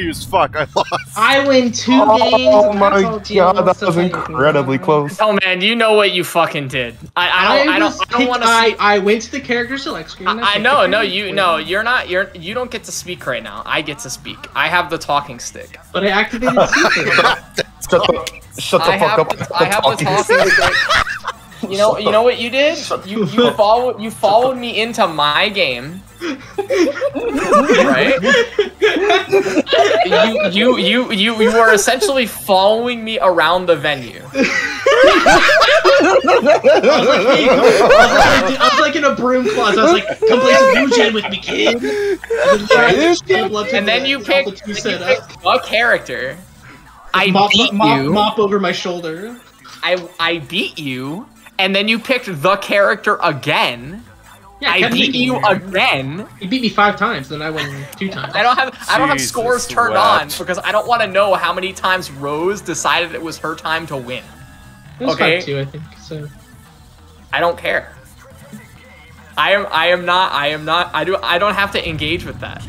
confused. Fuck, I lost. I win two oh games. Oh my god, that was incredibly close. Oh man, you know what you fucking did. I, I don't I, don't was I don't want to I. I went to the character select screen. I, I picked know, no, you screen, no, you're not. You're you don't get to speak right now. I get to speak. I have the talking stick. But I activated secret. Shut the, shut the I fuck up. the, with I have the talking talking stick. You know, you know what you did? You you followed you followed me into my game, right? You you you you you were essentially following me around the venue. I was, like, I was like in a broom closet. I was like, "Come play some Blue Gen with me, kid." And then, I stumbled up to And then you all picked, the then you set picked up. a character. I mop, beat mop, you. mop over my shoulder. I I beat you, and then you picked the character again. Yeah, I beat you him. again. You beat me five times, then I won two times. I don't have I don't have Jesus scores turned wept. on because I don't want to know how many times Rose decided it was her time to win. It was okay. five two, I think. So I don't care. I am I am not I am not I do I don't have to engage with that.